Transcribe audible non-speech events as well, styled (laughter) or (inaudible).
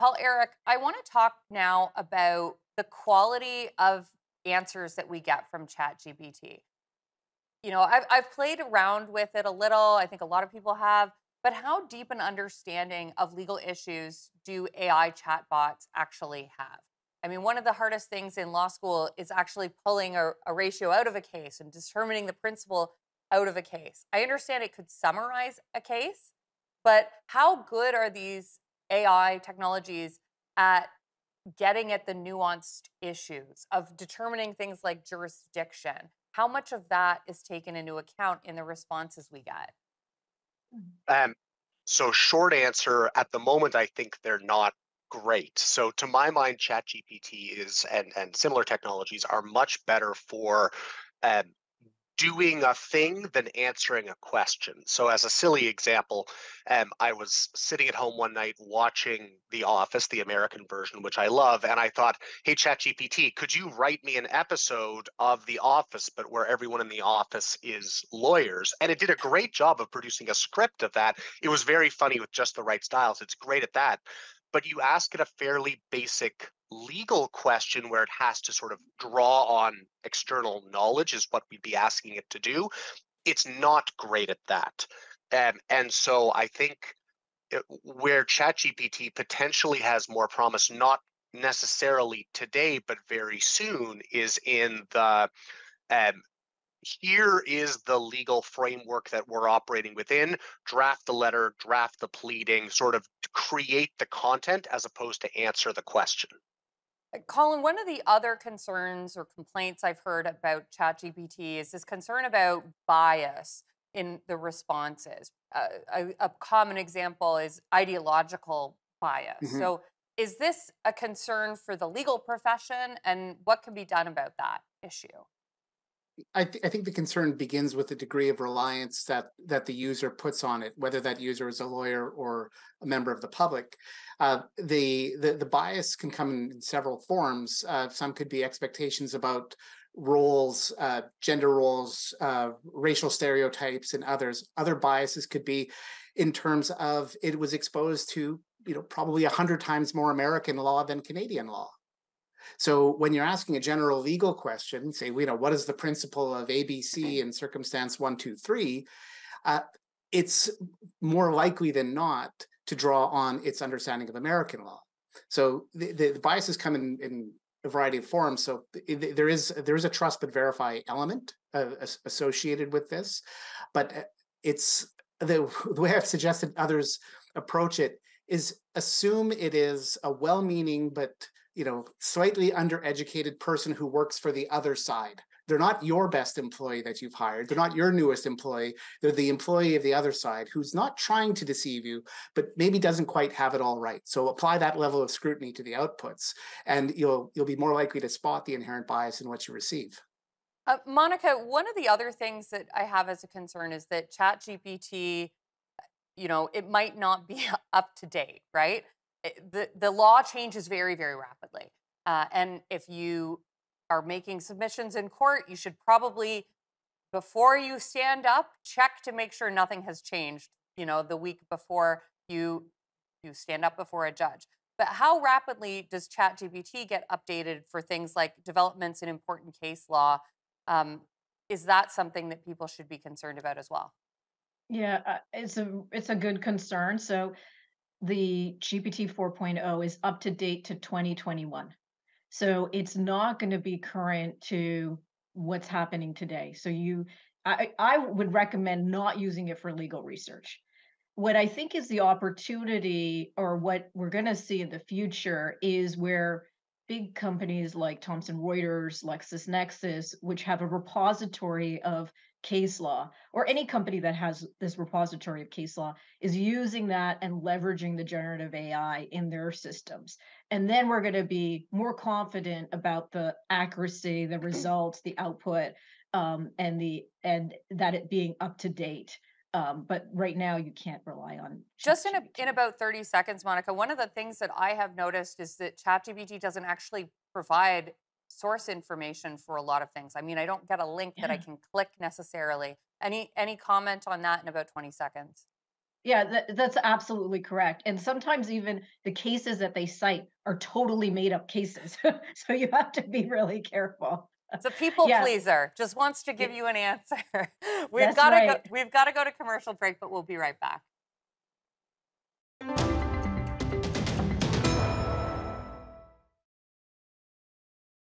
Paul Eric, I want to talk now about the quality of answers that we get from ChatGPT. You know, I've, I've played around with it a little. I think a lot of people have. But how deep an understanding of legal issues do AI chatbots actually have? I mean, one of the hardest things in law school is actually pulling a, a, ratio out of a case and determining the principle out of a case. I understand it could summarize a case, but how good are these AI technologies at getting at the nuanced issues of determining things like jurisdiction? How much of that is taken into account in the responses we get? Um, so, short answer at the moment, I think they're not great. So, to my mind, ChatGPT is and and similar technologies are much better for um, doing a thing than answering a question. So, as a silly example, um, I was sitting at home one night watching The Office, the American version, which I love, and I thought, "Hey, ChatGPT, could you write me an episode of The Office, but where everyone in the office is lawyers?" And it did a great job of producing a script of that. It was very funny with just the right styles. It's great at that but you ask it a fairly basic legal question where it has to sort of draw on external knowledge is what we'd be asking it to do it's not great at that. Um, and so i think it, uh, where chatgpt potentially has more promise not necessarily today but very soon is in the um, here is the legal framework that we're operating within draft the letter draft the pleading sort of create the content as opposed to answer the question Colin, one of the other concerns or complaints I've heard about ChatGPT is this concern about bias in the responses. Uh, a, a, common example is ideological bias. Mm-hmm. So, is this a concern for the legal profession, and what can be done about that issue? I, th- I, think the concern begins with the degree of reliance that that the user puts on it, whether that user is a lawyer or a member of the public. Uh, the, the the bias can come in several forms. Uh, some could be expectations about roles, uh, gender roles, uh, racial stereotypes, and others. Other biases could be in terms of it was exposed to you know probably a hundred times more American law than Canadian law so when you're asking a general legal question, say, you know, what is the principle of ABC in circumstance one, two, three? Uh, it's more likely than not to draw on its understanding of American law. So the, the, the biases come in, in a variety of forms. So there is there is a trust but verify element uh, associated with this, but uh, it's the, (laughs) the way I've suggested others approach it is assume it is a well-meaning but you know slightly undereducated person who works for the other side. They're not your best employee that you've hired. They're not your newest employee. They're the employee of the other side who's not trying to deceive you but maybe doesn't quite have it all right. So apply that level of scrutiny to the outputs and you'll you'll be more likely to spot the inherent bias in what you receive. Uh, monica one of the other things that i have as a concern is that chat gpt you know it might not be (laughs) up to date right Eh, the, the law changes very, very rapidly. Uh, and if you are making submissions in court, you should probably, before you stand up, check to make sure nothing has changed, you know, the week before you you stand up before a judge. But how rapidly does ChatGPT get updated for things like developments in important case law? Um, is that something that people should be concerned about as well? Yeah, uh, it's a it's a good concern. So the GPT 4.0 is up to date to 2021. So it's not going to be current to what's happening today. So you I, I would recommend not using it for legal research. What I think is the opportunity or what we're going to see in the future is where big companies like Thomson Reuters, LexisNexis, which have a repository of case law or any company that has this repository of case law is using that and leveraging the generative AI in their systems. And then we're going to be more confident about the accuracy, the results, the output, um, and the and that it being up to date. Um, but right now you can't rely on just in a, in about 30 seconds monica one of the things that i have noticed is that chatgpt doesn't actually provide source information for a lot of things. I mean, I don't get a link yeah. that I can click necessarily. Any any comment on that in about 20 seconds? Yeah, that, that's absolutely correct. And sometimes even the cases that they cite are totally made up cases. (laughs) so you have to be really careful. It's a people Yeah. pleaser. Just wants to give you an answer. (laughs) we've got to right. go. We've got to go to commercial break, but we'll be right back.